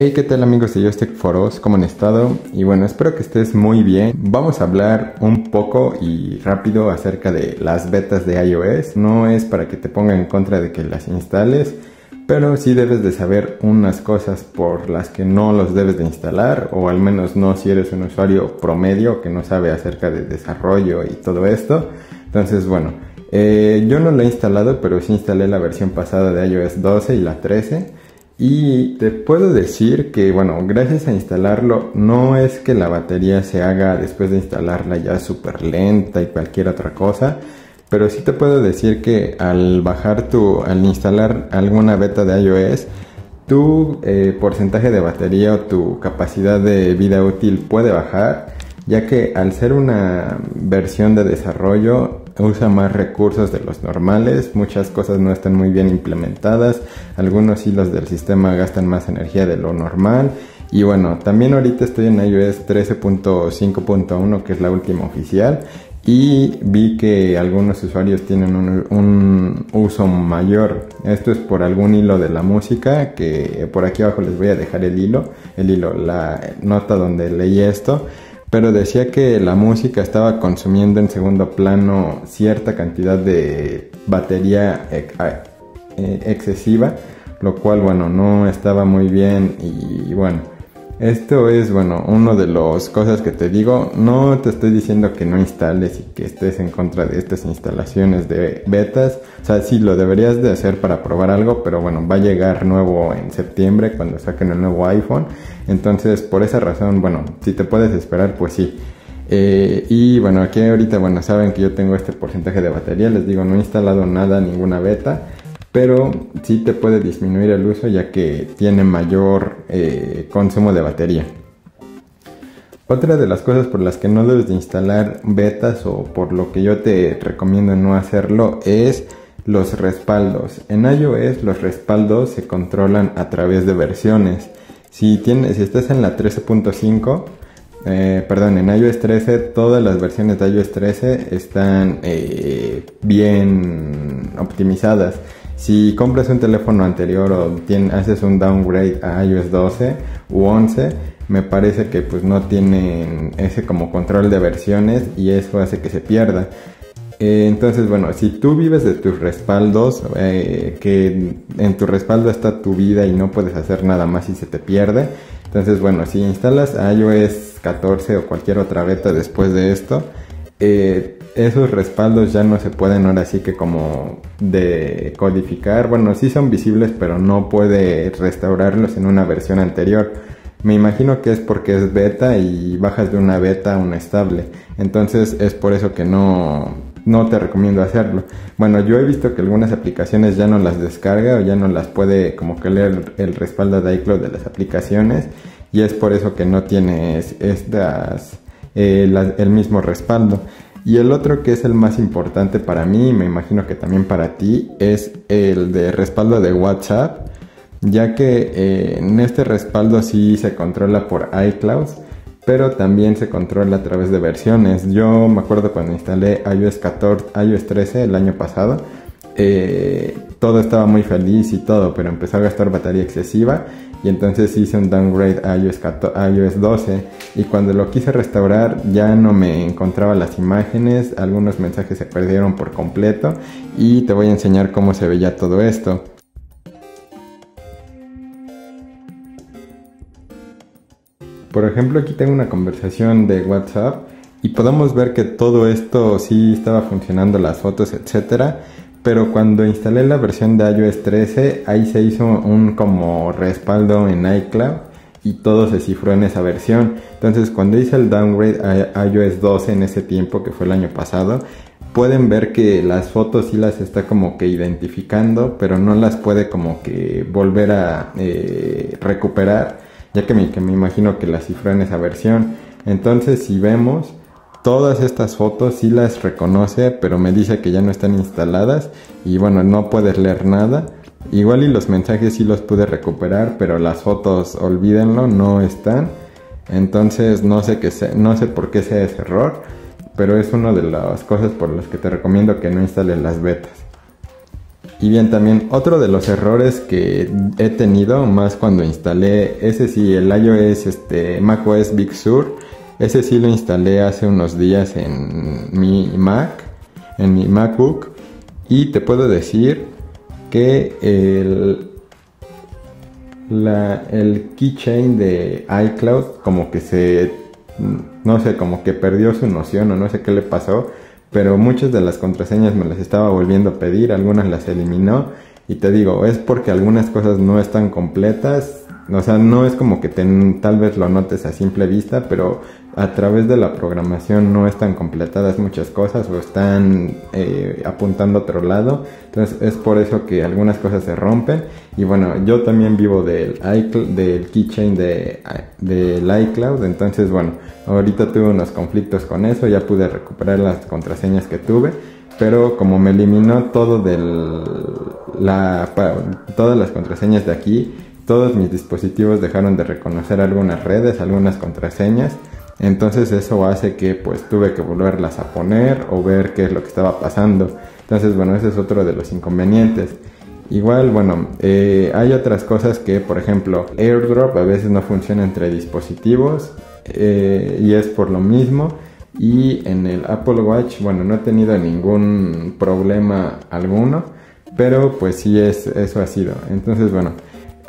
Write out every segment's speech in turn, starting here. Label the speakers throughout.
Speaker 1: Hey, ¿qué tal amigos de Joystick Foros? ¿Cómo han estado? Y bueno, espero que estés muy bien. Vamos a hablar un poco y rápido acerca de las betas de iOS. No es para que te ponga en contra de que las instales, pero sí debes de saber unas cosas por las que no los debes de instalar, o al menos no si eres un usuario promedio que no sabe acerca de desarrollo y todo esto. Entonces, bueno, eh, yo no lo he instalado, pero sí instalé la versión pasada de iOS 12 y la 13. Y te puedo decir que, bueno, gracias a instalarlo, no es que la batería se haga después de instalarla ya súper lenta y cualquier otra cosa, pero sí te puedo decir que al bajar tu, al instalar alguna beta de iOS, tu eh, porcentaje de batería o tu capacidad de vida útil puede bajar, ya que al ser una versión de desarrollo usa más recursos de los normales, muchas cosas no están muy bien implementadas, algunos hilos del sistema gastan más energía de lo normal y bueno, también ahorita estoy en iOS 13.5.1 que es la última oficial y vi que algunos usuarios tienen un, un, uso mayor. Esto es por algún hilo de la música que por aquí abajo les voy a dejar el hilo, el hilo, la nota donde leí esto pero decía que la música estaba consumiendo en segundo plano cierta cantidad de batería eh, excesiva, lo cual bueno, no estaba muy bien y bueno, esto es, bueno, uno de las cosas que te digo. No te estoy diciendo que no instales y que estés en contra de estas instalaciones de betas. O sea, sí lo deberías de hacer para probar algo, pero bueno, va a llegar nuevo en septiembre cuando saquen el nuevo iPhone. Entonces, por esa razón, bueno, si te puedes esperar, pues sí. Eh, y bueno, aquí ahorita, bueno, saben que yo tengo este porcentaje de batería. Les digo, no he instalado nada, ninguna beta pero sí te puede disminuir el uso ya que tiene mayor eh, consumo de batería. Otra de las cosas por las que no debes de instalar betas o por lo que yo te recomiendo no hacerlo es los respaldos. En iOS los respaldos se controlan a través de versiones. Si, tienes, si estás en la 13.5, eh, perdón, en iOS 13 todas las versiones de iOS 13 están eh, bien optimizadas. Si compras un teléfono anterior o haces un downgrade a iOS 12 u 11, me parece que pues no tienen ese como control de versiones y eso hace que se pierda. Eh, entonces, bueno, si tú vives de tus respaldos, eh, que en tu respaldo está tu vida y no puedes hacer nada más y se te pierde, entonces, bueno, si instalas iOS 14 o cualquier otra beta después de esto, eh, esos respaldos ya no se pueden ahora sí que como decodificar. Bueno, sí son visibles, pero no puede restaurarlos en una versión anterior. Me imagino que es porque es beta y bajas de una beta a una estable. Entonces es por eso que no, no te recomiendo hacerlo. Bueno, yo he visto que algunas aplicaciones ya no las descarga o ya no las puede como que leer el respaldo de iCloud de las aplicaciones y es por eso que no tienes estas, eh, el mismo respaldo. Y el otro que es el más importante para mí, y me imagino que también para ti, es el de respaldo de WhatsApp, ya que eh, en este respaldo sí se controla por iCloud, pero también se controla a través de versiones. Yo me acuerdo cuando instalé iOS 14, iOS 13 el año pasado, eh, todo estaba muy feliz y todo, pero empezó a gastar batería excesiva y entonces hice un downgrade a iOS, 12 y cuando lo quise restaurar ya no me encontraba las imágenes, algunos mensajes se perdieron por completo y te voy a enseñar cómo se veía todo esto. Por ejemplo, aquí tengo una conversación de WhatsApp y podemos ver que todo esto sí estaba funcionando, las fotos, etcétera pero cuando instalé la versión de iOS 13, ahí se hizo un como respaldo en iCloud y todo se cifró en esa versión. Entonces, cuando hice el downgrade a iOS 12 en ese tiempo, que fue el año pasado, pueden ver que las fotos sí las está como que identificando, pero no las puede como que volver a eh, recuperar, ya que me, que me imagino que las cifró en esa versión. Entonces, si vemos, Todas estas fotos sí las reconoce, pero me dice que ya no están instaladas y bueno, no puedes leer nada. Igual y los mensajes sí los pude recuperar, pero las fotos, olvídenlo, no están. Entonces no sé, qué no sé por qué sea ese error, pero es una de las cosas por las que te recomiendo que no instales las betas. Y bien, también otro de los errores que he tenido, más cuando instalé, ese sí, el iOS, este, macOS Big Sur, ese sí lo instalé hace unos días en mi Mac, en mi MacBook, y te puedo decir que el, el keychain de iCloud como que se, no sé, como que perdió su noción o no sé qué le pasó pero muchas de las contraseñas me las estaba volviendo a pedir, algunas las eliminó y te digo, es porque algunas cosas no están completas, o sea, no es como que tal vez lo notes a simple vista, pero a través de la programación no están completadas muchas cosas o están eh, apuntando a otro lado. Entonces es por eso que algunas cosas se rompen. Y bueno, yo también vivo del, del keychain de, del iCloud. Entonces bueno, ahorita tuve unos conflictos con eso. Ya pude recuperar las contraseñas que tuve. Pero como me eliminó todo del, la, todas las contraseñas de aquí, todos mis dispositivos dejaron de reconocer algunas redes, algunas contraseñas. Entonces eso hace que pues tuve que volverlas a poner o ver qué es lo que estaba pasando. Entonces bueno, ese es otro de los inconvenientes. Igual, bueno, eh, hay otras cosas que, por ejemplo, AirDrop a veces no funciona entre dispositivos eh, y es por lo mismo. Y en el Apple Watch, bueno, no he tenido ningún problema alguno, pero pues sí es, eso ha sido. Entonces, bueno,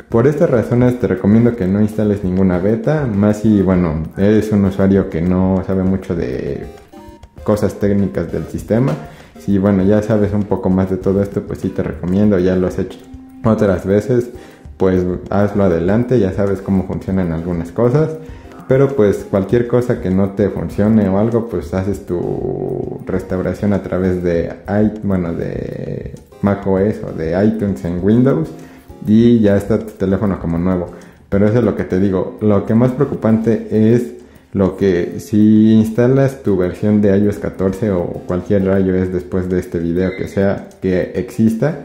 Speaker 1: por estas razones te recomiendo que no instales ninguna beta, más si, bueno, eres un usuario que no sabe mucho de cosas técnicas del sistema. Si, bueno, ya sabes un poco más de todo esto, pues sí te recomiendo, ya lo has hecho otras veces, pues hazlo adelante, ya sabes cómo funcionan algunas cosas. Pero pues cualquier cosa que no te funcione o algo, pues haces tu restauración a través de, bueno, de macOS o de iTunes en Windows y ya está tu teléfono como nuevo. Pero eso es lo que te digo. Lo que más preocupante es lo que si instalas tu versión de iOS 14 o cualquier iOS después de este video que sea que exista,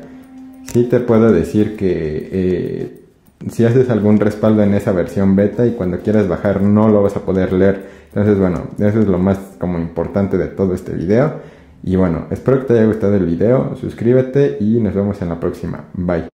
Speaker 1: sí te puedo decir que eh, si haces algún respaldo en esa versión beta y cuando quieras bajar no lo vas a poder leer. Entonces bueno, eso es lo más como importante de todo este video. Y bueno, espero que te haya gustado el video, suscríbete y nos vemos en la próxima. Bye.